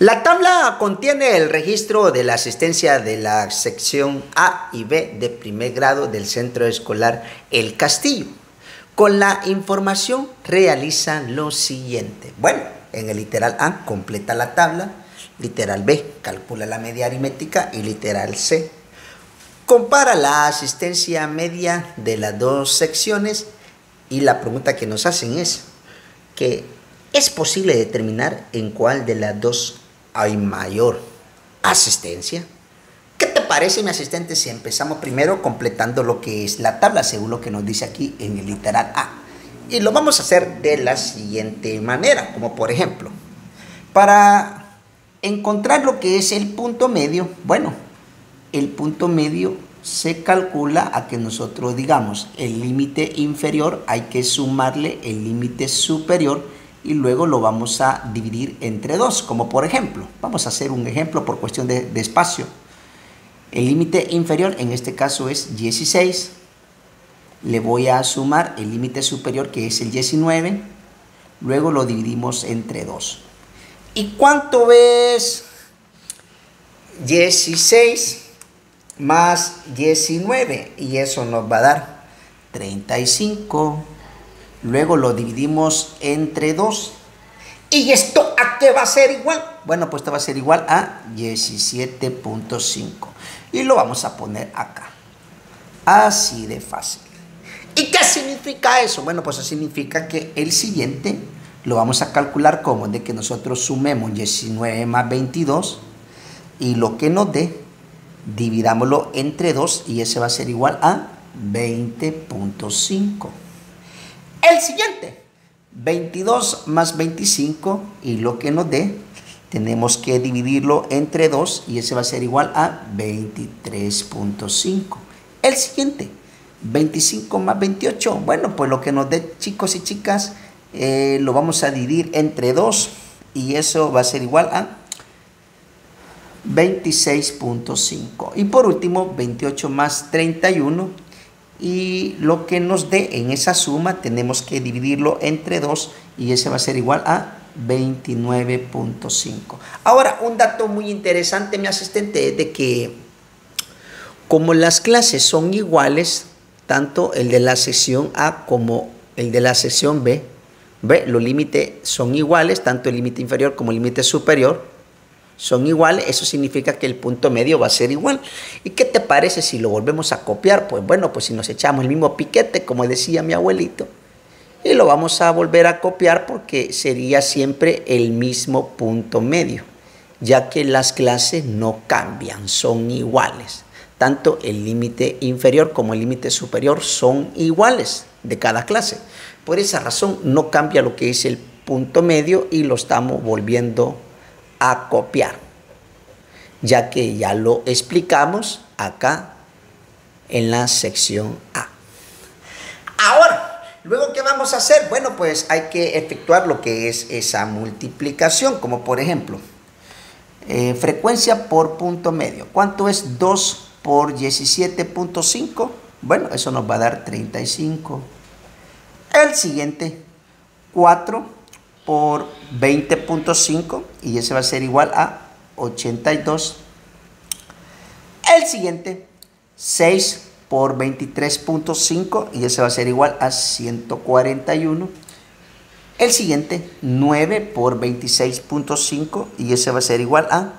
La tabla contiene el registro de la asistencia de la sección A y B de primer grado del centro escolar El Castillo. Con la información realizan lo siguiente. Bueno, en el literal A completa la tabla, literal B calcula la media aritmética y literal C compara la asistencia media de las dos secciones y la pregunta que nos hacen es que es posible determinar en cuál de las dos hay mayor asistencia. ¿Qué te parece, mi asistente, si empezamos primero completando lo que es la tabla, según lo que nos dice aquí en el literal A? Y lo vamos a hacer de la siguiente manera, como por ejemplo, para encontrar lo que es el punto medio, bueno, el punto medio se calcula a que nosotros digamos el límite inferior hay que sumarle el límite superior y luego lo vamos a dividir entre dos, como por ejemplo, vamos a hacer un ejemplo por cuestión de, espacio. El límite inferior en este caso es 16, le voy a sumar el límite superior que es el 19, luego lo dividimos entre dos. ¿Y cuánto es 16 más 19? Y eso nos va a dar 35. Luego lo dividimos entre 2. ¿Y esto a qué va a ser igual? Bueno, pues esto va a ser igual a 17.5. Y lo vamos a poner acá. Así de fácil. ¿Y qué significa eso? Bueno, pues eso significa que el siguiente lo vamos a calcular como de que nosotros sumemos 19 más 22 y lo que nos dé, dividámoslo entre 2 y ese va a ser igual a 20.5. El siguiente, 22 más 25 y lo que nos dé, tenemos que dividirlo entre 2 y ese va a ser igual a 23.5. El siguiente, 25 más 28, bueno, pues lo que nos dé chicos y chicas, eh, lo vamos a dividir entre 2 y eso va a ser igual a 26.5. Y por último, 28 más 31 y lo que nos dé en esa suma tenemos que dividirlo entre 2 y ese va a ser igual a 29.5. Ahora, un dato muy interesante, mi asistente, es de que como las clases son iguales, tanto el de la sección A como el de la sección B, ¿ve? los límites son iguales, tanto el límite inferior como el límite superior, son iguales, eso significa que el punto medio va a ser igual. ¿Y qué te parece si lo volvemos a copiar? Pues bueno, pues si nos echamos el mismo piquete, como decía mi abuelito, y lo vamos a volver a copiar porque sería siempre el mismo punto medio, ya que las clases no cambian, son iguales. Tanto el límite inferior como el límite superior son iguales de cada clase. Por esa razón no cambia lo que es el punto medio y lo estamos volviendo a copiar, ya que ya lo explicamos acá en la sección A. Ahora, luego, ¿qué vamos a hacer? Bueno, pues hay que efectuar lo que es esa multiplicación, como por ejemplo, eh, frecuencia por punto medio. ¿Cuánto es 2 por 17.5? Bueno, eso nos va a dar 35. El siguiente, 4 por 20.5 y ese va a ser igual a 82. El siguiente, 6 por 23.5 y ese va a ser igual a 141. El siguiente, 9 por 26.5 y ese va a ser igual a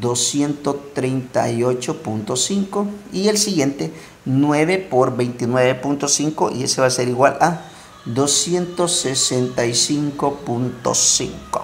238.5. Y el siguiente, 9 por 29.5 y ese va a ser igual a 265.5.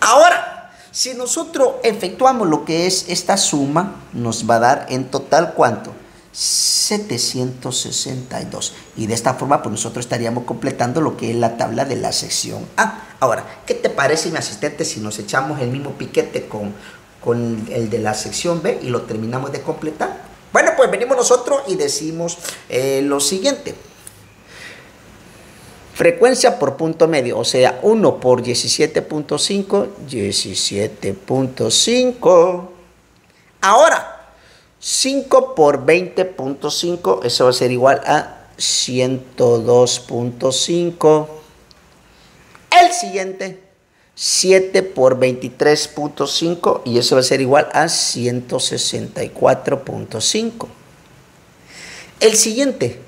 Ahora, si nosotros efectuamos lo que es esta suma, nos va a dar en total cuánto? 762. Y de esta forma, pues nosotros estaríamos completando lo que es la tabla de la sección A. Ahora, ¿qué te parece, mi asistente, si nos echamos el mismo piquete con, con el de la sección B y lo terminamos de completar? Bueno, pues venimos nosotros y decimos eh, lo siguiente. Frecuencia por punto medio, o sea, 1 por 17.5, 17.5. Ahora, 5 por 20.5, eso va a ser igual a 102.5. El siguiente, 7 por 23.5 y eso va a ser igual a 164.5. El siguiente,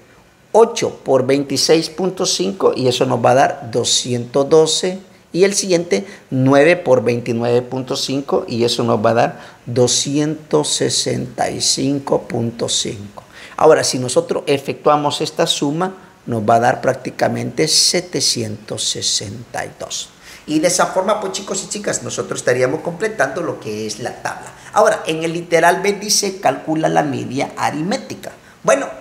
8 por 26.5 y eso nos va a dar 212. Y el siguiente, 9 por 29.5 y eso nos va a dar 265.5. Ahora, si nosotros efectuamos esta suma, nos va a dar prácticamente 762. Y de esa forma, pues chicos y chicas, nosotros estaríamos completando lo que es la tabla. Ahora, en el literal B dice calcula la media aritmética. Bueno,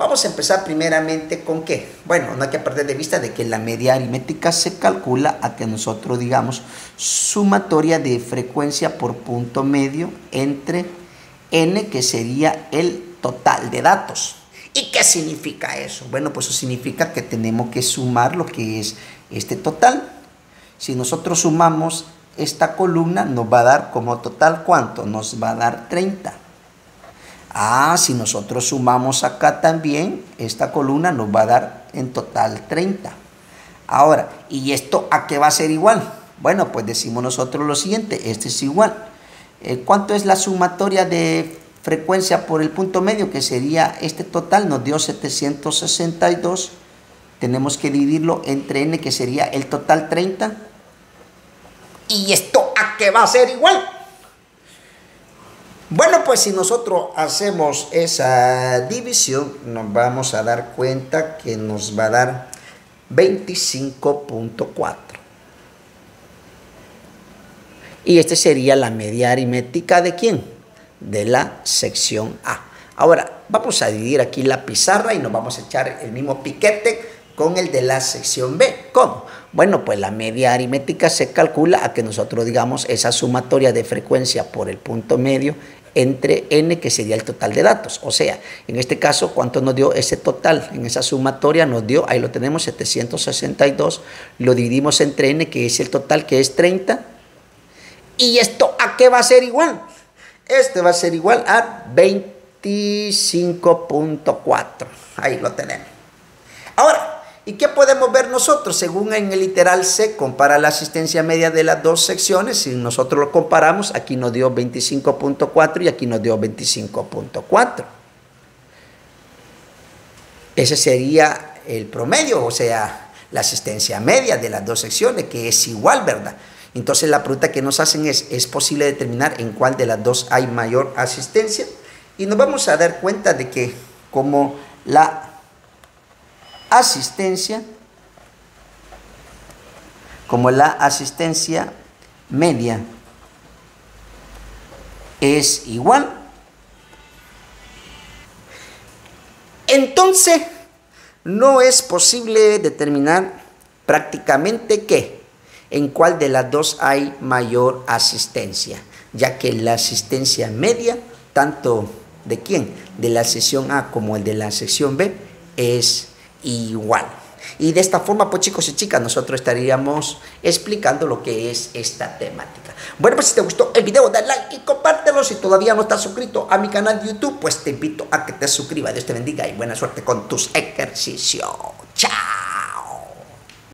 vamos a empezar primeramente con qué. Bueno, no hay que perder de vista de que la media aritmética se calcula a que nosotros digamos sumatoria de frecuencia por punto medio entre n, que sería el total de datos. ¿Y qué significa eso? Bueno, pues eso significa que tenemos que sumar lo que es este total si nosotros sumamos esta columna, nos va a dar como total cuánto? Nos va a dar 30. Ah, si nosotros sumamos acá también, esta columna nos va a dar en total 30. Ahora, ¿y esto a qué va a ser igual? Bueno, pues decimos nosotros lo siguiente, este es igual. Eh, ¿Cuánto es la sumatoria de frecuencia por el punto medio? Que sería este total, nos dio 762. Tenemos que dividirlo entre n, que sería el total 30 ¿Y esto a qué va a ser igual? Bueno, pues si nosotros hacemos esa división, nos vamos a dar cuenta que nos va a dar 25.4. Y esta sería la media aritmética de quién? De la sección A. Ahora, vamos a dividir aquí la pizarra y nos vamos a echar el mismo piquete con el de la sección B. ¿Cómo? Bueno, pues la media aritmética se calcula a que nosotros digamos esa sumatoria de frecuencia por el punto medio entre n, que sería el total de datos. O sea, en este caso, ¿cuánto nos dio ese total? En esa sumatoria nos dio, ahí lo tenemos, 762, lo dividimos entre n, que es el total, que es 30. ¿Y esto a qué va a ser igual? Este va a ser igual a 25.4. Ahí lo tenemos. Ahora, ¿Y qué podemos ver nosotros? Según en el literal C, compara la asistencia media de las dos secciones. Si nosotros lo comparamos, aquí nos dio 25.4 y aquí nos dio 25.4. Ese sería el promedio, o sea, la asistencia media de las dos secciones, que es igual, ¿verdad? Entonces la pregunta que nos hacen es, ¿es posible determinar en cuál de las dos hay mayor asistencia? Y nos vamos a dar cuenta de que como la asistencia como la asistencia media es igual. Entonces, no es posible determinar prácticamente qué, en cuál de las dos hay mayor asistencia, ya que la asistencia media, tanto de quién, de la sección A como el de la sección B, es igual. Y de esta forma, pues chicos y chicas, nosotros estaríamos explicando lo que es esta temática. Bueno, pues si te gustó el video, dale like y compártelo. Si todavía no estás suscrito a mi canal de YouTube, pues te invito a que te suscribas. Dios te bendiga y buena suerte con tus ejercicios. Chao.